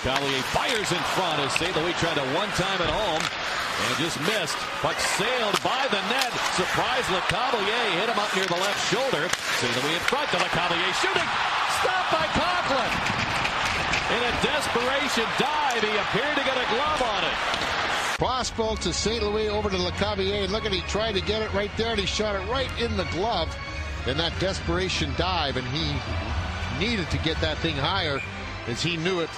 Collier fires in front as St. Louis tried a one time at home and just missed. but sailed by the net. Surprise LeCavalier hit him up near the left shoulder. St. Louis in front to LeCavalier shooting. Stopped by Conklin. In a desperation dive, he appeared to get a glove on it. Crossbow to St. Louis over to LeCavalier. Look at he tried to get it right there, and he shot it right in the glove in that desperation dive. And he needed to get that thing higher as he knew it